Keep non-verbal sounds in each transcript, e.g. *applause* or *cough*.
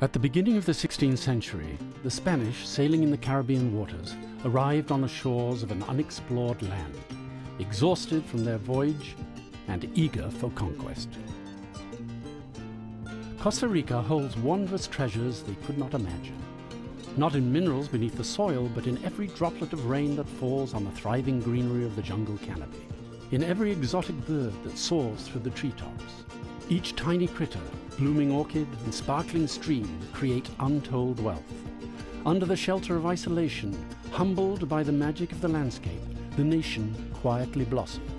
At the beginning of the 16th century, the Spanish, sailing in the Caribbean waters, arrived on the shores of an unexplored land, exhausted from their voyage and eager for conquest. Costa Rica holds wondrous treasures they could not imagine. Not in minerals beneath the soil, but in every droplet of rain that falls on the thriving greenery of the jungle canopy. In every exotic bird that soars through the treetops. Each tiny critter, blooming orchid, and sparkling stream create untold wealth. Under the shelter of isolation, humbled by the magic of the landscape, the nation quietly blossomed.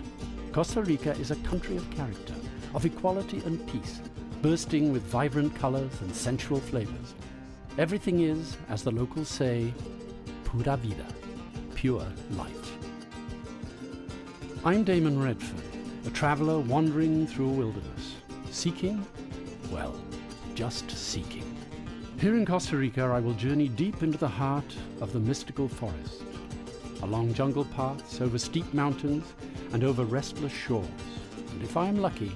Costa Rica is a country of character, of equality and peace, bursting with vibrant colors and sensual flavors. Everything is, as the locals say, pura vida, pure life. I'm Damon Redfern, a traveler wandering through a wilderness. Seeking? Well, just seeking. Here in Costa Rica, I will journey deep into the heart of the mystical forest, along jungle paths, over steep mountains, and over restless shores. And if I am lucky,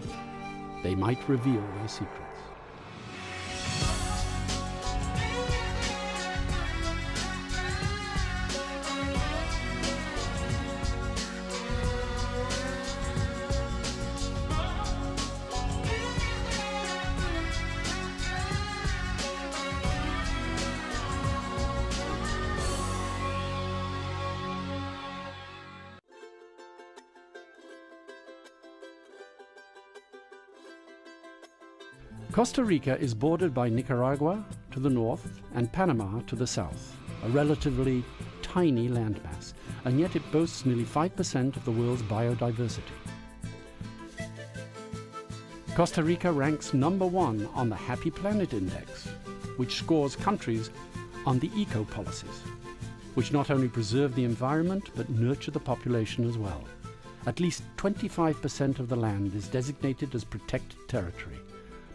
they might reveal their secrets. Costa Rica is bordered by Nicaragua to the north and Panama to the south, a relatively tiny landmass, and yet it boasts nearly 5% of the world's biodiversity. Costa Rica ranks number one on the Happy Planet Index, which scores countries on the eco policies, which not only preserve the environment but nurture the population as well. At least 25% of the land is designated as protected territory.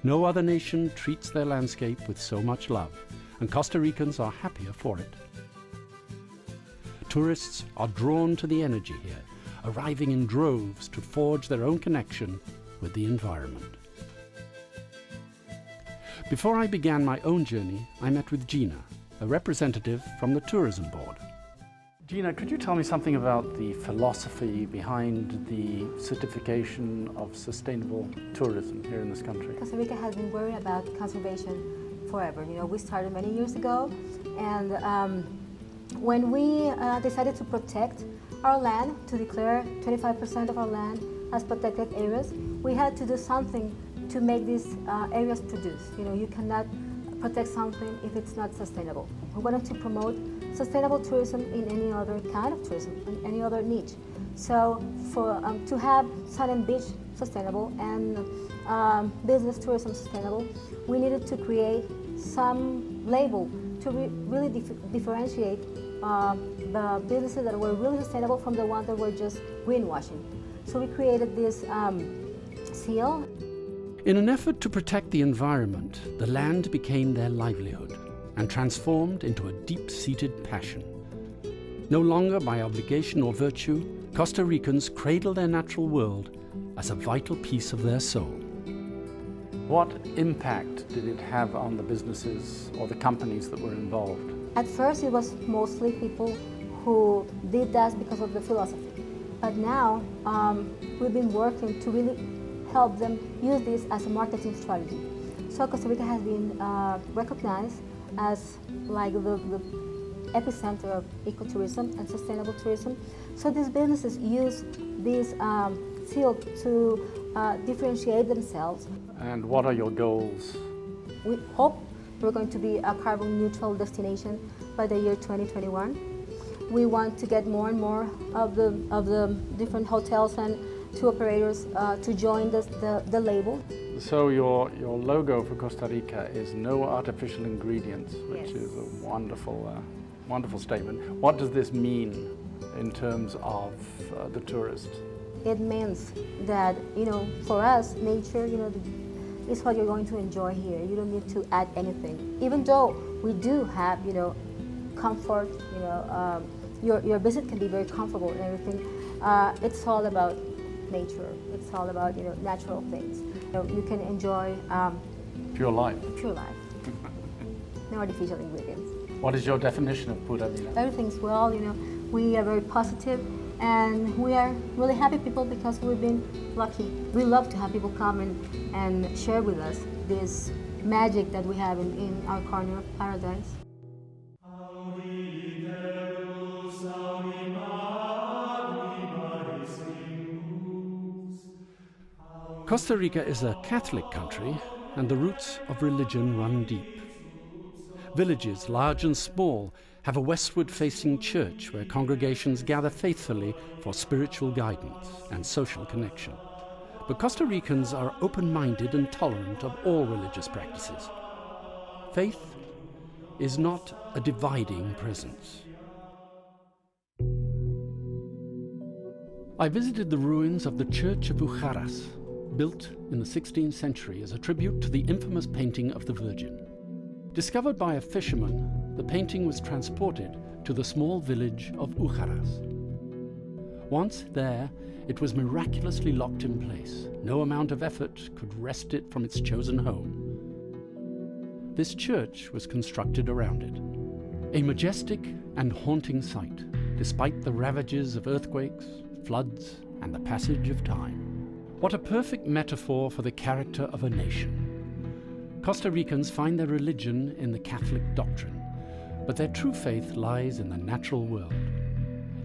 No other nation treats their landscape with so much love, and Costa Ricans are happier for it. Tourists are drawn to the energy here, arriving in droves to forge their own connection with the environment. Before I began my own journey, I met with Gina, a representative from the Tourism Board. Gina, could you tell me something about the philosophy behind the certification of sustainable tourism here in this country? Costa Rica has been worried about conservation forever. You know, we started many years ago, and um, when we uh, decided to protect our land, to declare 25% of our land as protected areas, we had to do something to make these uh, areas produce. You know, you cannot protect something if it's not sustainable. We wanted to promote sustainable tourism in any other kind of tourism, in any other niche. So for um, to have sun and beach sustainable and um, business tourism sustainable, we needed to create some label to re really dif differentiate uh, the businesses that were really sustainable from the ones that were just greenwashing. So we created this um, seal. In an effort to protect the environment, the land became their livelihood and transformed into a deep-seated passion. No longer by obligation or virtue, Costa Ricans cradle their natural world as a vital piece of their soul. What impact did it have on the businesses or the companies that were involved? At first it was mostly people who did that because of the philosophy. But now um, we've been working to really help them use this as a marketing strategy. So Costa Rica has been uh, recognized as like the, the epicenter of ecotourism and sustainable tourism. So these businesses use this um, field to uh, differentiate themselves. And what are your goals? We hope we're going to be a carbon neutral destination by the year 2021. We want to get more and more of the, of the different hotels and tour operators uh, to join the, the, the label. So your, your logo for Costa Rica is no artificial ingredients, which Yes. is a wonderful, uh, wonderful statement. What does this mean in terms of uh, the tourist? It means that, you know, for us, nature, you know, is what you're going to enjoy here. You don't need to add anything. Even though we do have, you know, comfort, you know, um, your, your visit can be very comfortable and everything. Uh, it's all about nature. It's all about, you know, natural things. You, know, you can enjoy um, Pure life. pure life. *laughs* no artificial ingredients. What is your definition of pura vida? Everything's well, you know, we are very positive and we are really happy people because we've been lucky. We love to have people come and, and share with us this magic that we have in, in our corner of paradise. Costa Rica is a Catholic country, and the roots of religion run deep. Villages, large and small, have a westward facing church where congregations gather faithfully for spiritual guidance and social connection. But Costa Ricans are open minded and tolerant of all religious practices. Faith is not a dividing presence. I visited the ruins of the Church of Ujarrás, built in the 16th century as a tribute to the infamous painting of the Virgin. Discovered by a fisherman, the painting was transported to the small village of Ujarrás. Once there, it was miraculously locked in place. No amount of effort could wrest it from its chosen home. This church was constructed around it. A majestic and haunting sight, despite the ravages of earthquakes, floods, and the passage of time. What a perfect metaphor for the character of a nation. Costa Ricans find their religion in the Catholic doctrine, but their true faith lies in the natural world.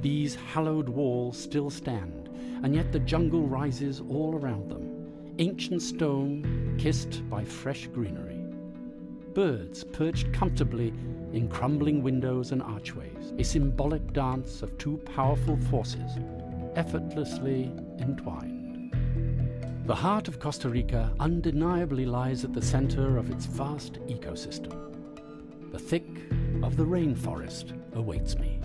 These hallowed walls still stand, and yet the jungle rises all around them, ancient stone kissed by fresh greenery. Birds perched comfortably in crumbling windows and archways, a symbolic dance of two powerful forces, effortlessly entwined. The heart of Costa Rica undeniably lies at the center of its vast ecosystem. The thick of the rainforest awaits me.